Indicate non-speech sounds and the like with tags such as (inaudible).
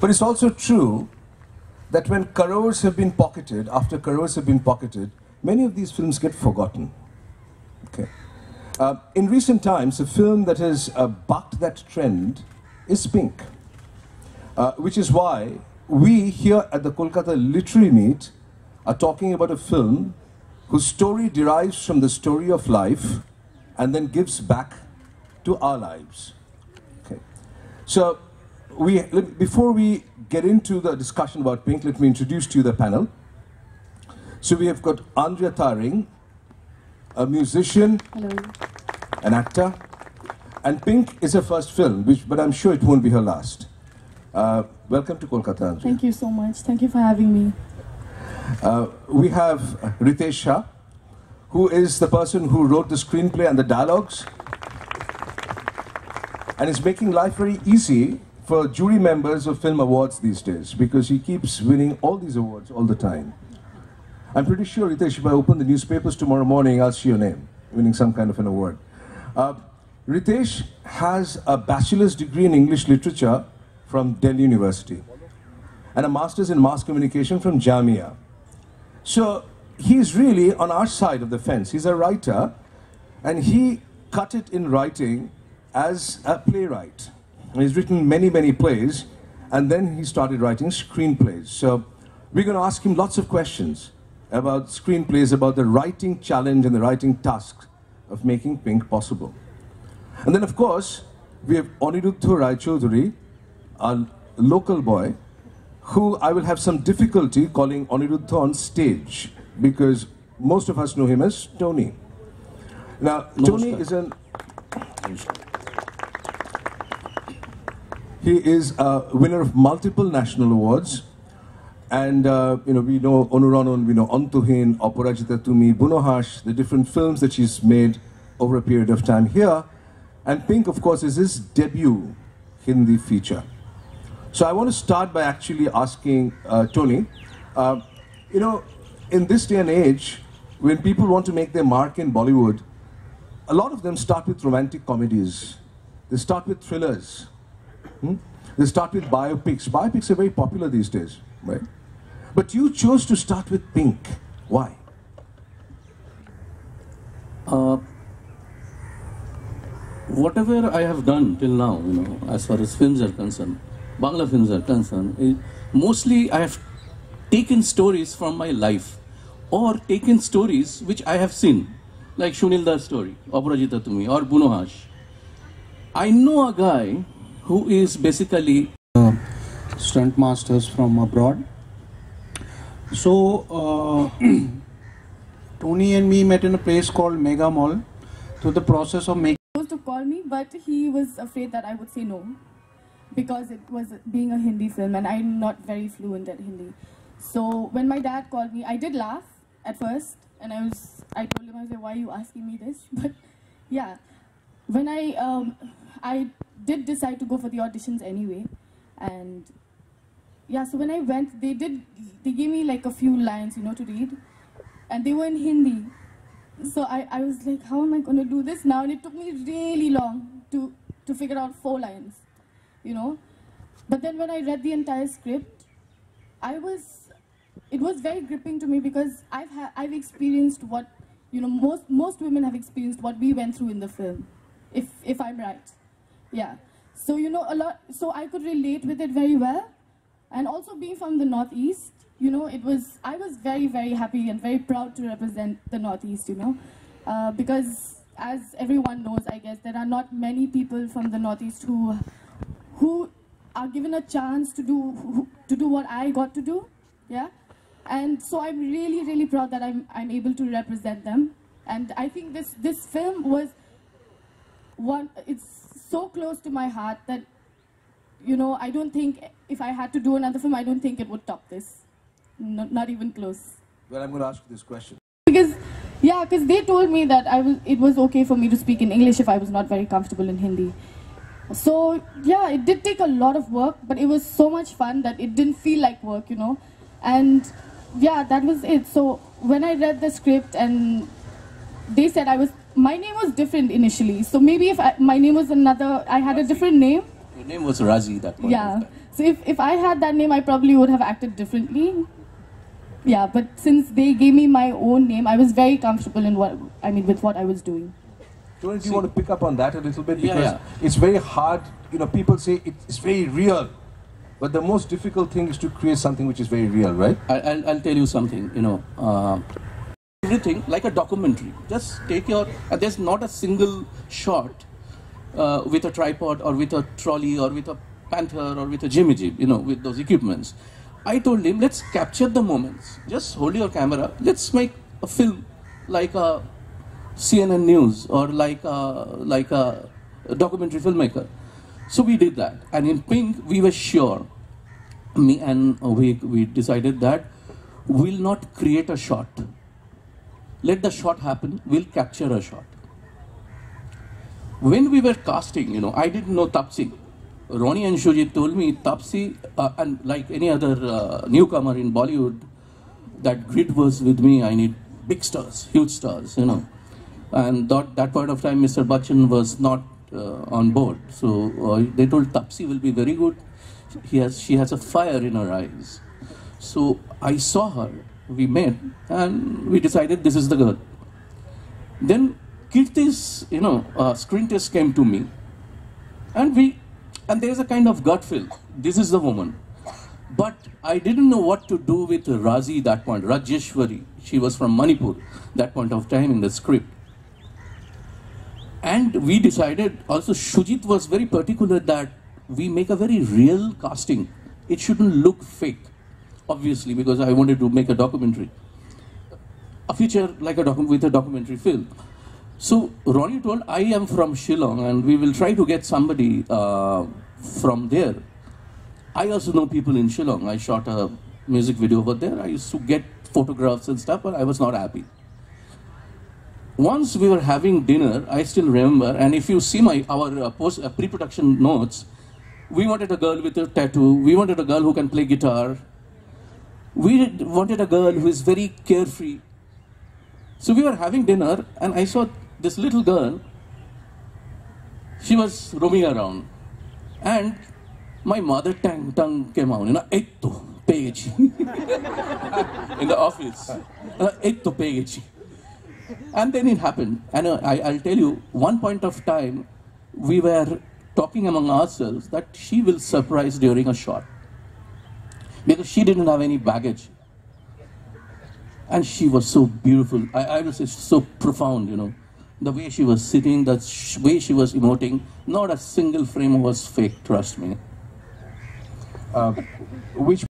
But it's also true that when crores have been pocketed, after crores have been pocketed, many of these films get forgotten. Okay. Uh, in recent times, a film that has uh, bucked that trend is Pink, uh, which is why we here at the Kolkata Literary Meet are talking about a film whose story derives from the story of life and then gives back to our lives. Okay. So, we, before we get into the discussion about Pink, let me introduce to you the panel. So, we have got Andrea Tariang, a musician, Hello. an actor, and Pink is her first film, which, but I'm sure it won't be her last. Uh, welcome to Kolkata, Andrea. Thank you so much. Thank you for having me. Uh, we have Ritesh Shah, who is the person who wrote the screenplay and the dialogues, and is making life very easy for jury members of film awards these days because he keeps winning all these awards all the time. I'm pretty sure, Ritesh, if I open the newspapers tomorrow morning, I'll see your name winning some kind of an award. Uh, Ritesh has a bachelor's degree in English literature from Delhi University and a master's in mass communication from Jamia. So he's really on our side of the fence. He's a writer, and he cut it in writing as a playwright. He's written many, many plays, and then he started writing screenplays. So we're going to ask him lots of questions about screenplays, about the writing challenge and the writing task of making Pink possible. And then, of course, we have Aniruddha Roy Chowdhury, a local boy, who I will have some difficulty calling Aniruddha on stage because most of us know him as Tony. Now, Tony Namaskar. is an. He is a winner of multiple national awards. And, uh, you know, we know Anuranan, we know Antaheen, Aparajita Tumi, Buno Haansh, the different films that she's made over a period of time here. And Pink, of course, is his debut Hindi feature. So I want to start by actually asking uh, Tony, uh, you know, in this day and age, when people want to make their mark in Bollywood, a lot of them start with romantic comedies. They start with thrillers. Hmm? They start with biopics. Biopics are very popular these days, right? But you chose to start with Pink. Why? Uh, whatever I have done till now, you know, as far as films are concerned, Bangla films are concerned, mostly I have taken stories from my life or taken stories which I have seen, like Shunilda's story, Aparajita Tumi, or Buno Haansh. I know a guy who is basically stunt masters from abroad. So uh, (clears throat) Tony and me met in a place called Mega Mall. So the process of making supposed to call me, but he was afraid that I would say no because it was being a Hindi film and I'm not very fluent at Hindi. So when my dad called me, I did laugh at first and I was I told him I was like, why are you asking me this? (laughs) But yeah, when I um, I did decide to go for the auditions anyway, and yeah, so when I went, they did they gave me like a few lines, you know, to read, and they were in Hindi. So I, I was like, how am I going to do this now? And it took me really long to, to figure out four lines, you know. But then when I read the entire script, I was, it was very gripping to me because I've, I've experienced what, you know, most, most women have experienced what we went through in the film, if, if I'm right. Yeah. So, you know, a lot, so I could relate with it very well. And also being from the Northeast, you know, it was, I was very, very happy and very proud to represent the Northeast, you know, uh, because as everyone knows, I guess, there are not many people from the Northeast who, who are given a chance to do, who- to do what I got to do, yeah. And so I'm really, really proud that I'm, I'm able to represent them. And I think this, this film was one, it's so close to my heart that you know, I don't think if I had to do another film, I don't think it would top this. Not, not even close. Well, I'm going to ask you this question. Because, yeah, because they told me that I was, it was okay for me to speak in English if I was not very comfortable in Hindi. So, yeah, it did take a lot of work, but it was so much fun that it didn't feel like work, you know. And, yeah, that was it. So, when I read the script and they said I was, my name was different initially. So, maybe if I, my name was another, I had a different name. your name was Razi that point. Yeah. So if, if I had that name, I probably would have acted differently. Yeah, but since they gave me my own name, I was very comfortable in what I mean with what I was doing. Tony, do you want to pick up on that a little bit? Yeah, Because yeah. it's very hard. You know, people say it's very real. But the most difficult thing is to create something which is very real, right? I, I'll, I'll tell you something, you know, uh, everything like a documentary. Just take your, there's not a single shot uh, with a tripod or with a trolley or with a panther or with a jimmy jib, you know, with those equipments. I told him, let's capture the moments. Just hold your camera. Let's make a film like a CNN News or like a, like a documentary filmmaker. So we did that. And in Pink, we were sure me and we, we decided that we'll not create a shot. Let the shot happen, we'll capture a shot. When we were casting, you know, I didn't know Taapsee. Ronnie and Shoojit told me Taapsee, uh, and like any other uh, newcomer in Bollywood, that grid was with me. I need big stars, huge stars, you know. And that, that point of time, Mr. Bachchan was not uh, on board. So uh, they told Taapsee will be very good. He has, she has a fire in her eyes. So I saw her, we met, and we decided this is the girl. Then Kirti's, you know, uh, screen test came to me, and we, and there is a kind of gut feel. This is the woman. But I didn't know what to do with Razi that point, Rajeshwari. She was from Manipur that point of time in the script. And we decided also Shoojit was very particular that we make a very real casting. It shouldn't look fake, obviously, because I wanted to make a documentary. A feature like a docu- with a documentary film. So Ronnie told, I am from Shillong and we will try to get somebody uh, from there. I also know people in Shillong. I shot a music video over there. I used to get photographs and stuff, but I was not happy. Once we were having dinner, I still remember, and if you see my our uh, post uh, pre-production notes, we wanted a girl with a tattoo. We wanted a girl who can play guitar. We wanted a girl who is very carefree. So we were having dinner, and I saw this little girl. She was roaming around, and my mother tongue, tongue came out, you know, etto page (laughs) in the office, uh, etto page. And then it happened. And uh, I, I'll tell you, one point of time, we were talking among ourselves that she will surprise during a shot. Because she didn't have any baggage. And she was so beautiful. I, I would say so profound, you know. The way she was sitting, the sh- way she was emoting, not a single frame was fake, trust me. Uh, which